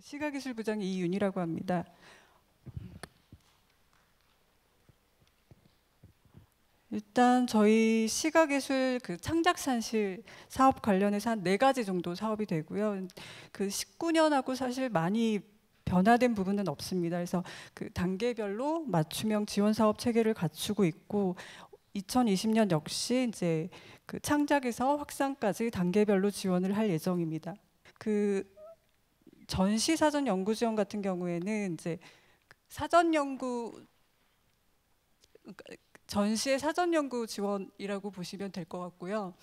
시각예술부장 이윤이라고 합니다. 일단 저희 시각예술 그 창작산실 사업 관련해서 한 네 가지 정도 사업이 되고요. 그 19년하고 사실 많이 변화된 부분은 없습니다. 그래서 그 단계별로 맞춤형 지원 사업 체계를 갖추고 있고 2020년 역시 이제 그 창작에서 확산까지 단계별로 지원을 할 예정입니다. 그 전시 사전 연구 지원 같은 경우에는 이제 사전 연구 전시의 사전 연구 지원이라고 보시면 될 것 같고요.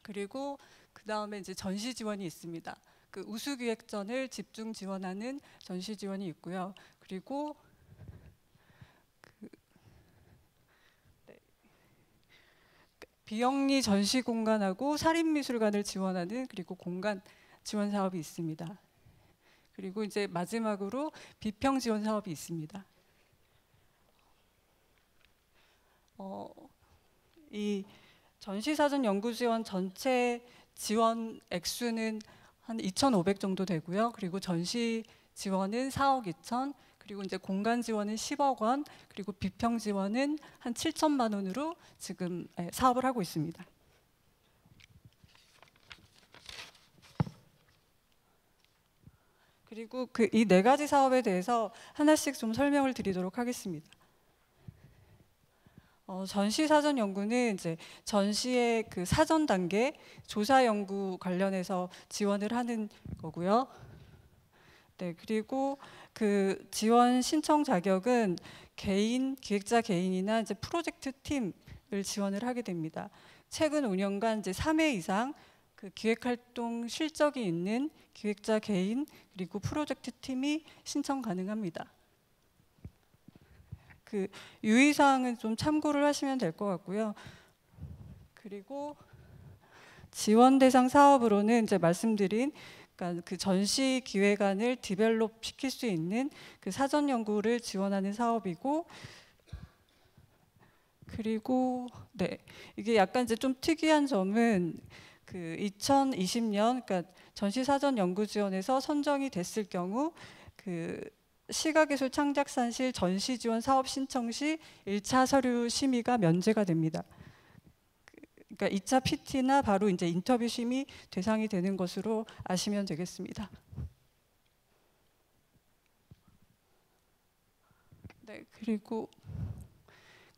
그리고 그 다음에 이제 전시 지원이 있습니다. 그 우수 기획전을 집중 지원하는 전시 지원이 있고요. 그리고 그 네. 비영리 전시 공간하고 살인미술관을 지원하는 그리고 공간 지원 사업이 있습니다. 그리고 이제 마지막으로 비평 지원 사업이 있습니다. 어, 이 전시사전 연구 지원 전체 지원 액수는 한 2,500 정도 되고요. 그리고 전시 지원은 4억 2천, 그리고 이제 공간 지원은 10억 원, 그리고 비평 지원은 한 7천만 원으로 지금 예, 사업을 하고 있습니다. 그리고 그 이 네 가지 사업에 대해서 하나씩 좀 설명을 드리도록 하겠습니다. 어, 전시 사전 연구는 이제 전시의 그 사전 단계 조사 연구 관련해서 지원을 하는 거고요. 네, 그리고 그 지원 신청 자격은 개인 기획자 개인이나 이제 프로젝트 팀을 지원을 하게 됩니다. 최근 5년간 이제 3회 이상 그 기획 활동 실적이 있는 기획자 개인 그리고 프로젝트 팀이 신청 가능합니다. 그 유의사항은 좀 참고를 하시면 될 것 같고요. 그리고 지원 대상 사업으로는 이제 말씀드린 그러니까 그 전시 기획안을 디벨롭 시킬 수 있는 그 사전 연구를 지원하는 사업이고 그리고 네 이게 약간 이제 좀 특이한 점은 그 2020년 그러니까 전시 사전 연구 지원에서 선정이 됐을 경우 그 시각예술 창작산실 전시 지원 사업 신청 시 1차 서류 심의가 면제가 됩니다. 그러니까 2차 PT나 바로 이제 인터뷰 심의 대상이 되는 것으로 아시면 되겠습니다. 네, 그리고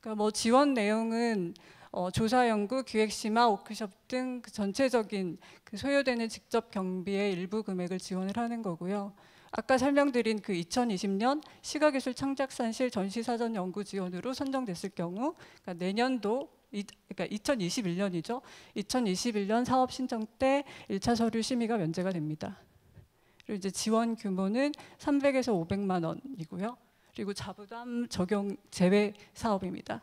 그러니까 뭐 지원 내용은 어, 조사 연구, 기획 심화, 워크숍 등 그 전체적인 그 소요되는 직접 경비의 일부 금액을 지원을 하는 거고요. 아까 설명드린 그 2020년 시각예술 창작산실 전시사전 연구 지원으로 선정됐을 경우 그러니까 내년도 그러니까 2021년이죠. 2021년 사업 신청 때 1차 서류 심의가 면제가 됩니다. 그리고 이제 지원 규모는 300에서 500만 원이고요. 그리고 자부담 적용 제외 사업입니다.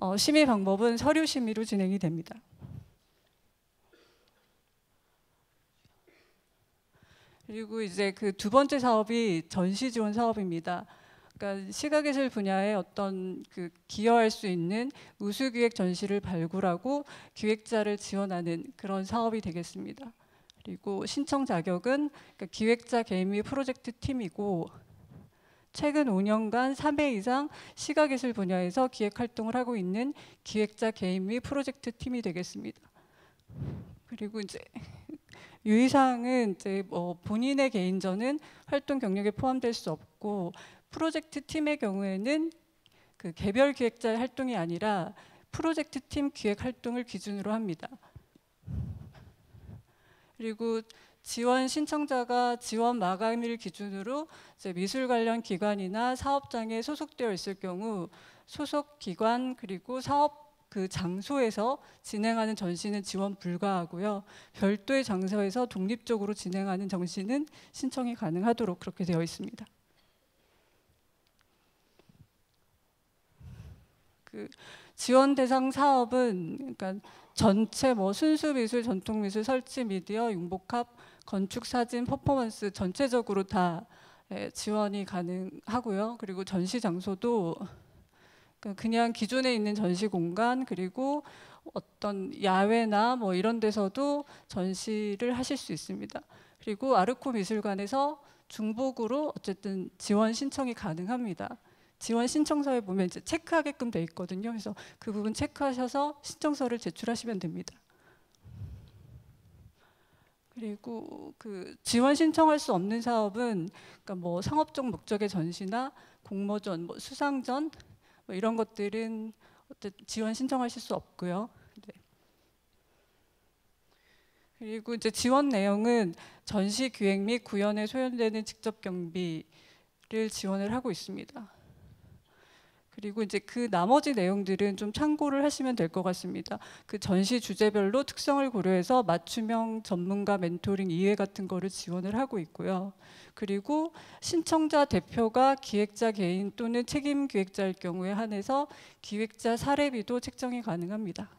어, 심의 방법은 서류 심의로 진행이 됩니다. 그리고 이제 그 두 번째 사업이 전시 지원 사업입니다. 그러니까 시각예술 분야에 어떤 그 기여할 수 있는 우수 기획 전시를 발굴하고 기획자를 지원하는 그런 사업이 되겠습니다. 그리고 신청 자격은 그러니까 기획자 및 프로젝트 팀이고 최근 5년간 3회 이상 시각예술 분야에서 기획 활동을 하고 있는 기획자 개인 및 프로젝트 팀이 되겠습니다. 그리고 이제 유의사항은 이제 뭐 본인의 개인전은 활동 경력에 포함될 수 없고 프로젝트 팀의 경우에는 그 개별 기획자의 활동이 아니라 프로젝트 팀 기획 활동을 기준으로 합니다. 그리고 지원 신청자가 지원 마감일 기준으로 미술 관련 기관이나 사업장에 소속되어 있을 경우 소속 기관 그리고 사업 그 장소에서 진행하는 전시는 지원 불가하고요. 별도의 장소에서 독립적으로 진행하는 전시는 신청이 가능하도록 그렇게 되어 있습니다. 그 지원 대상 사업은 그러니까 전체 뭐 순수 미술, 전통 미술, 설치 미디어, 융복합, 건축 사진, 퍼포먼스 전체적으로 다 예, 지원이 가능하고요. 그리고 전시 장소도 그러니까 그냥 기존에 있는 전시 공간 그리고 어떤 야외나 뭐 이런 데서도 전시를 하실 수 있습니다. 그리고 아르코 미술관에서 중복으로 어쨌든 지원 신청이 가능합니다. 지원 신청서에 보면 이제 체크하게끔 돼 있거든요. 그래서 그 부분 체크하셔서 신청서를 제출하시면 됩니다. 그리고 그 지원 신청할 수 없는 사업은 그러니까 뭐 상업적 목적의 전시나 공모전, 뭐 수상전 뭐 이런 것들은 어쨌든 지원 신청하실 수 없고요. 네. 그리고 이제 지원 내용은 전시 기획 및 구현에 소요되는 직접 경비를 지원을 하고 있습니다. 그리고 이제 그 나머지 내용들은 좀 참고를 하시면 될 것 같습니다. 그 전시 주제별로 특성을 고려해서 맞춤형 전문가 멘토링 이해 같은 거를 지원을 하고 있고요. 그리고 신청자 대표가 기획자 개인 또는 책임 기획자일 경우에 한해서 기획자 사례비도 책정이 가능합니다.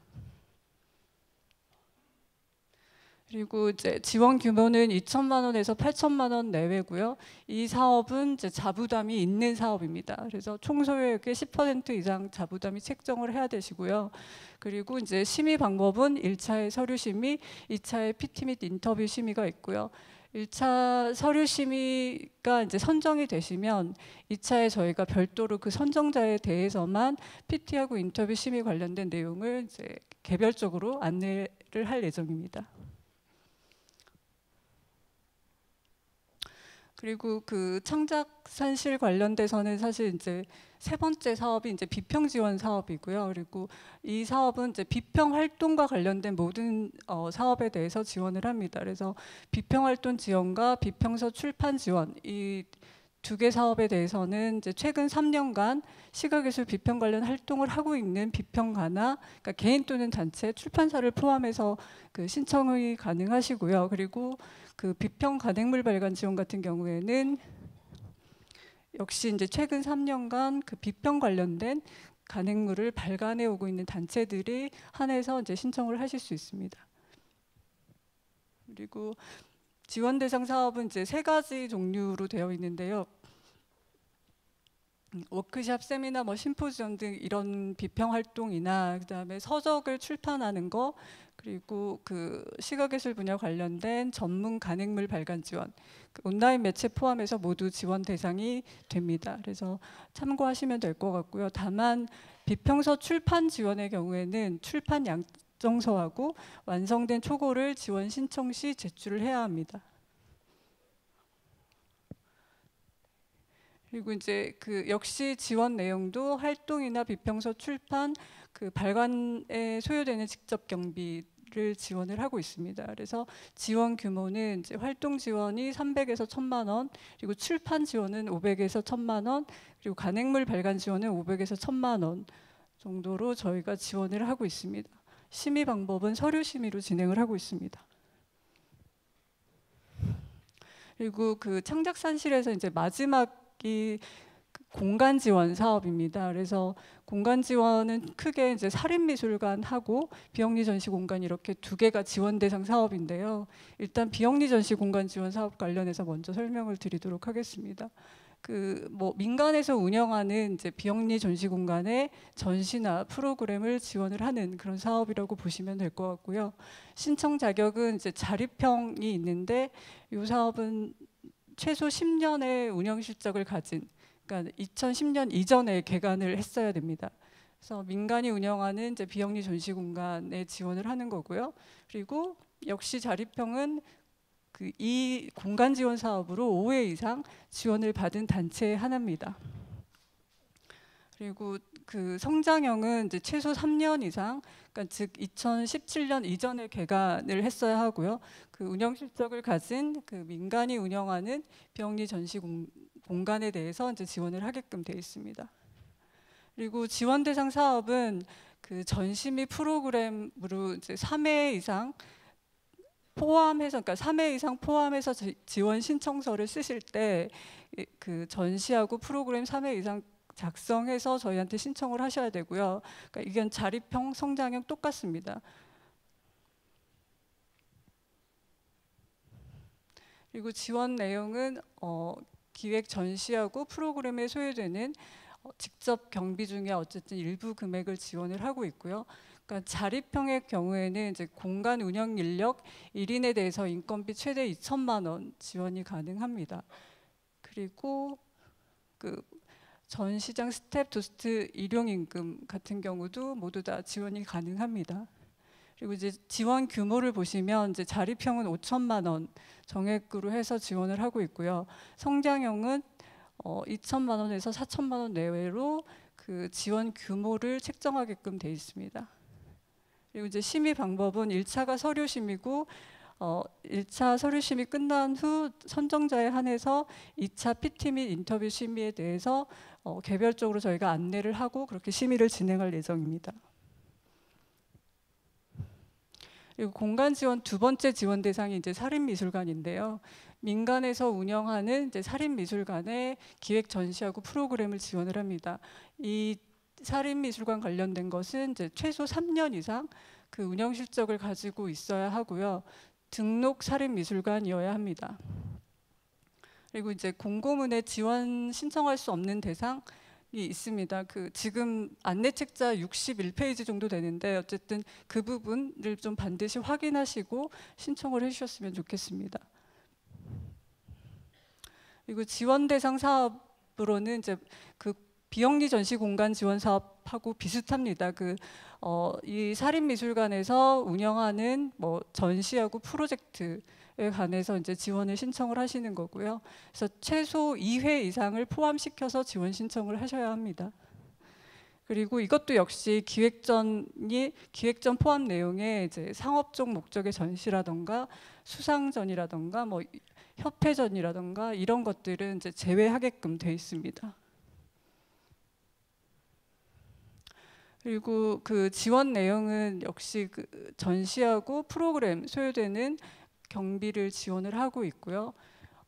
그리고 이제 지원 규모는 2천만 원에서 8천만 원 내외고요. 이 사업은 이제 자부담이 있는 사업입니다. 그래서 총 소유액의 10% 이상 자부담이 책정을 해야 되시고요. 그리고 이제 심의 방법은 1차의 서류 심의, 2차의 PT 및 인터뷰 심의가 있고요. 1차 서류 심의가 이제 선정이 되시면 2차에 저희가 별도로 그 선정자에 대해서만 PT하고 인터뷰 심의 관련된 내용을 이제 개별적으로 안내를 할 예정입니다. 그리고 그 창작 산실 관련돼서는 사실 이제 세 번째 사업이 이제 비평 지원 사업이고요. 그리고 이 사업은 이제 비평 활동과 관련된 모든 어, 사업에 대해서 지원을 합니다. 그래서 비평 활동 지원과 비평서 출판 지원 이 두 개 사업에 대해서는 이제 최근 3년간 시각예술 비평 관련 활동을 하고 있는 비평가나 그러니까 개인 또는 단체 출판사를 포함해서 그 신청이 가능하시고요. 그리고 그 비평 가맹물 발간 지원 같은 경우에는 역시 이제 최근 3년간 그 비평 관련된 간행물을 발간해 오고 있는 단체들이 한해서 이제 신청을 하실 수 있습니다. 그리고 지원 대상 사업은 이제 세 가지 종류로 되어 있는데요. 음, 워크샵, 세미나, 뭐 심포지엄 등 이런 비평 활동이나 그다음에 서적을 출판하는 거 그리고 그 시각예술 분야 관련된 전문 간행물 발간 지원 그 온라인 매체 포함해서 모두 지원 대상이 됩니다. 그래서 참고하시면 될 것 같고요. 다만 비평서 출판 지원의 경우에는 출판 양 정서하고 완성된 초고를 지원 신청 시 제출을 해야 합니다. 그리고 이제 그 역시 지원 내용도 활동이나 비평서 출판 그 발간에 소요되는 직접 경비를 지원을 하고 있습니다. 그래서 지원 규모는 이제 활동 지원이 300에서 1000만 원, 그리고 출판 지원은 500에서 1000만 원, 그리고 간행물 발간 지원은 500에서 1000만 원 정도로 저희가 지원을 하고 있습니다. 심의 방법은 서류 심의로 진행을 하고 있습니다. 그리고 그 창작산실에서 이제 마지막 이 공간 지원 사업입니다. 그래서 공간 지원은 크게 이제 살인미술관하고 비영리 전시 공간 이렇게 두 개가 지원 대상 사업인데요. 일단 비영리 전시 공간 지원 사업 관련해서 먼저 설명을 드리도록 하겠습니다. 그 뭐 민간에서 운영하는 이제 비영리 전시 공간에 전시나 프로그램을 지원을 하는 그런 사업이라고 보시면 될 것 같고요. 신청 자격은 이제 자립형이 있는데 이 사업은 최소 10년의 운영 실적을 가진 그러니까 2010년 이전에 개관을 했어야 됩니다. 그래서 민간이 운영하는 이제 비영리 전시 공간에 지원을 하는 거고요. 그리고 역시 자립형은 그 이 공간 지원 사업으로 5회 이상 지원을 받은 단체 하나입니다. 그리고 그 성장형은 이제 최소 3년 이상, 그러니까 즉 2017년 이전에 개관을 했어야 하고요. 그 운영 실적을 가진 그 민간이 운영하는 병리 전시 공, 공간에 대해서 이제 지원을 하게끔 되어 있습니다. 그리고 지원 대상 사업은 그및 프로그램으로 이제 3회 이상 포함해서 그러니까 3회 이상 포함해서 지원 신청서를 쓰실 때 그 전시하고 프로그램 3회 이상 작성해서 저희한테 신청을 하셔야 되고요. 그러니까 이건 자립형, 성장형 똑같습니다. 그리고 지원 내용은 어, 기획 전시하고 프로그램에 소요되는 어, 직접 경비 중에 어쨌든 일부 금액을 지원을 하고 있고요. 그러니까 자립형의 경우에는 이제 공간 운영 인력 1인에 대해서 인건비 최대 2천만 원 지원이 가능합니다. 그리고 그 전시장 스텝 도슨트 일용 임금 같은 경우도 모두 다 지원이 가능합니다. 그리고 이제 지원 규모를 보시면 이제 자립형은 5천만 원 정액으로 해서 지원을 하고 있고요. 성장형은 어, 2천만 원에서 4천만 원 내외로 그 지원 규모를 책정하게끔 돼 있습니다. 그리고 이제 심의 방법은 1차가 서류 심의고 어, 1차 서류 심의 끝난 후 선정자에 한해서 2차 PT 및 인터뷰 심의에 대해서 어, 개별적으로 저희가 안내를 하고 그렇게 심의를 진행할 예정입니다. 공간 지원 두 번째 지원 대상이 이제 살인미술관인데요. 민간에서 운영하는 이제 살인미술관의 기획 전시하고 프로그램을 지원을 합니다. 이 살인미술관 관련된 것은 이제 최소 3년 이상 그 운영 실적을 가지고 있어야 하고요. 등록 살인미술관이어야 합니다. 그리고 이제 공고문에 지원 신청할 수 없는 대상이 있습니다. 그 지금 안내 책자 61페이지 정도 되는데 어쨌든 그 부분을 좀 반드시 확인하시고 신청을 해주셨으면 좋겠습니다. 그리고 지원 대상 사업으로는 이제 그 비영리 전시 공간 지원 사업하고 비슷합니다. 그 어, 이 사립미술관에서 운영하는 뭐 전시하고 프로젝트에 관해서 이제 지원을 신청을 하시는 거고요. 그래서 최소 2회 이상을 포함시켜서 지원 신청을 하셔야 합니다. 그리고 이것도 역시 기획전이 기획전 포함 내용에 이제 상업적 목적의 전시라던가 수상전이라던가 뭐 협회전이라던가 이런 것들은 이제 제외하게끔 돼 있습니다. 그리고 그 지원 내용은 역시 그 전시하고 프로그램 소요되는 경비를 지원을 하고 있고요.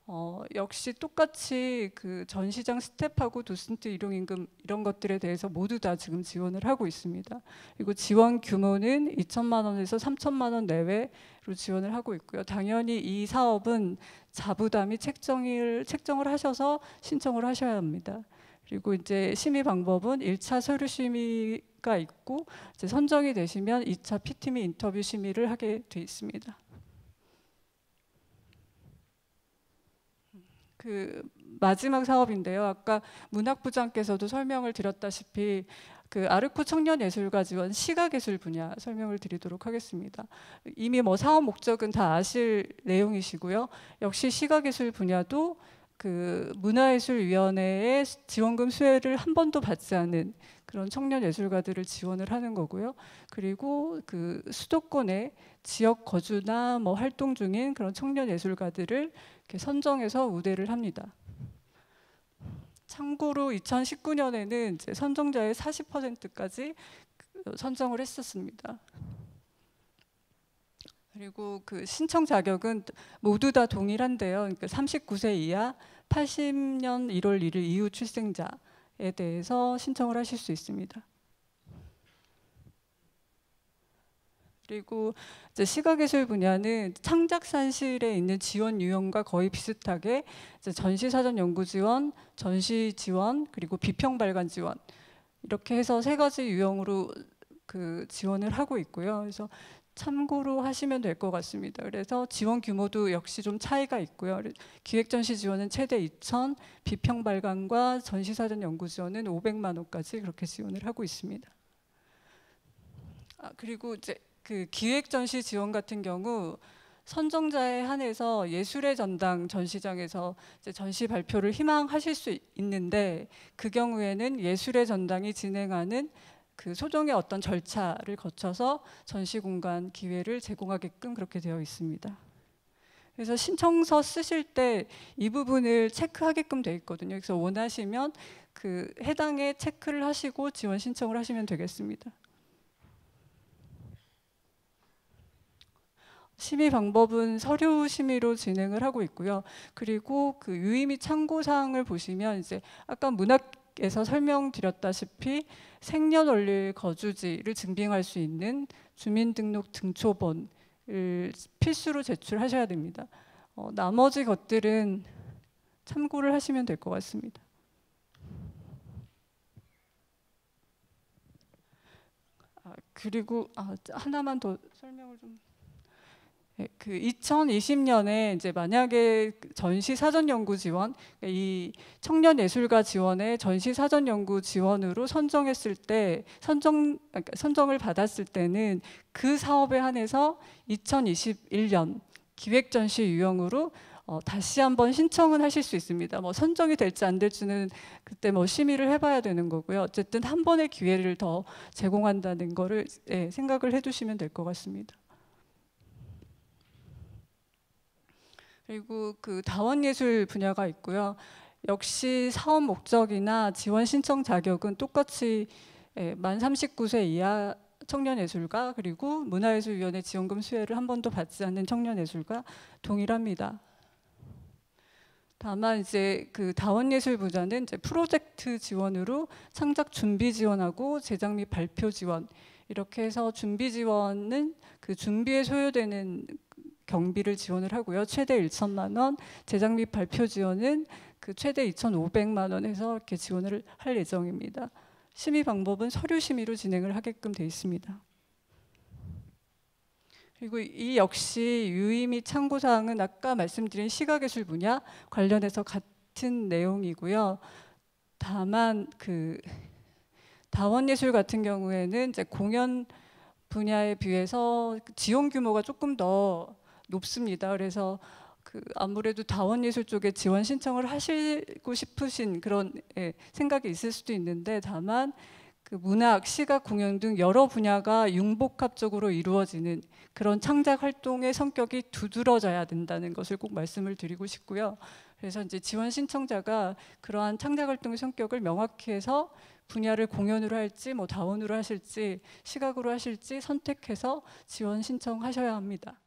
어, 역시 똑같이 그 전시장 스텝하고 도슨트 일용임금 이런 것들에 대해서 모두 다 지금 지원을 하고 있습니다. 그리고 지원 규모는 2천만 원에서 3천만 원 내외로 지원을 하고 있고요. 당연히 이 사업은 자부담이 책정을 책정을 하셔서 신청을 하셔야 합니다. 그리고 이제 심의 방법은 1차 서류 심의가 있고 이제 선정이 되시면 2차 PT 및 인터뷰 심의를 하게 돼 있습니다. 그 마지막 사업인데요. 아까 문학부장께서도 설명을 드렸다시피 그 아르코 청년예술가 지원 시각예술 분야 설명을 드리도록 하겠습니다. 이미 뭐 사업 목적은 다 아실 내용이시고요. 역시 시각예술 분야도 그 문화예술위원회의 지원금 수혜를 한 번도 받지 않은 그런 청년 예술가들을 지원을 하는 거고요. 그리고 그 수도권의 지역 거주나 뭐 활동 중인 그런 청년 예술가들을 이렇게 선정해서 우대를 합니다. 참고로 2019년에는 이제 선정자의 40%까지 선정을 했었습니다. 그리고 그 신청 자격은 모두 다 동일한데요. 그러니까 39세 이하 80년 1월 1일 이후 출생자에 대해서 신청을 하실 수 있습니다. 그리고 시각예술 분야는 창작산실에 있는 지원 유형과 거의 비슷하게 전시사전 연구 지원, 전시 지원, 그리고 비평 발간 지원 이렇게 해서 세 가지 유형으로 그 지원을 하고 있고요. 그래서 참고로 하시면 될 것 같습니다. 그래서 지원 규모도 역시 좀 차이가 있고요. 기획 전시 지원은 최대 2천, 비평 발간과 전시 사전 연구 지원은 500만 원까지 그렇게 지원을 하고 있습니다. 아, 그리고 이제 그 기획 전시 지원 같은 경우 선정자에 한해서 예술의 전당 전시장에서 전시 발표를 희망하실 수 있는데 그 경우에는 예술의 전당이 진행하는 그 소정의 어떤 절차를 거쳐서 전시 공간 기회를 제공하게끔 그렇게 되어 있습니다. 그래서 신청서 쓰실 때 이 부분을 체크하게끔 되어 있거든요. 그래서 원하시면 그 해당에 체크를 하시고 지원 신청을 하시면 되겠습니다. 심의 방법은 서류 심의로 진행을 하고 있고요. 그리고 그 유의 및 참고 사항을 보시면 이제 아까 문학 에서 설명드렸다시피 생년월일 거주지를 증빙할 수 있는 주민등록 등초본을 필수로 제출하셔야 됩니다. 어, 나머지 것들은 참고를 하시면 될 것 같습니다. 아, 그리고 아, 하나만 더 설명을 좀. 네, 그 2020년에 이제 만약에 전시 사전 연구 지원 이 청년 예술가 지원의 전시 사전 연구 지원으로 선정했을 때 선정 그러니까 선정을 받았을 때는 그 사업에 한해서 2021년 기획 전시 유형으로 어, 다시 한번 신청은 하실 수 있습니다. 뭐 선정이 될지 안 될지는 그때 뭐 심의를 해봐야 되는 거고요. 어쨌든 한 번의 기회를 더 제공한다는 거를 예, 생각을 해두시면 될 것 같습니다. 그리고 그 다원예술 분야가 있고요. 역시 사업 목적이나 지원 신청 자격은 똑같이 예, 만 39세 이하 청년예술가 그리고 문화예술위원회 지원금 수혜를 한 번도 받지 않는 청년예술가 동일합니다. 다만 이제 그 다원예술 부자는 이제 프로젝트 지원으로 창작 준비 지원하고 제작 및 발표 지원 이렇게 해서 준비 지원은 그 준비에 소요되는 경비를 지원을 하고요. 최대 1천만 원, 제작 및 발표 지원은 그 최대 2,500만 원에서 이렇게 지원을 할 예정입니다. 심의 방법은 서류 심의로 진행을 하게끔 돼 있습니다. 그리고 이 역시 유의 및 참고 사항은 아까 말씀드린 시각예술 분야 관련해서 같은 내용이고요. 다만 그 다원예술 같은 경우에는 이제 공연 분야에 비해서 지원 규모가 조금 더 높습니다. 그래서 그 아무래도 다원예술 쪽에 지원 신청을 하시고 싶으신 그런 예, 생각이 있을 수도 있는데 다만 그 문학, 시각, 공연 등 여러 분야가 융복합적으로 이루어지는 그런 창작 활동의 성격이 두드러져야 된다는 것을 꼭 말씀을 드리고 싶고요. 그래서 이제 지원 신청자가 그러한 창작 활동의 성격을 명확히 해서 분야를 공연으로 할지 뭐 다원으로 하실지 시각으로 하실지 선택해서 지원 신청하셔야 합니다.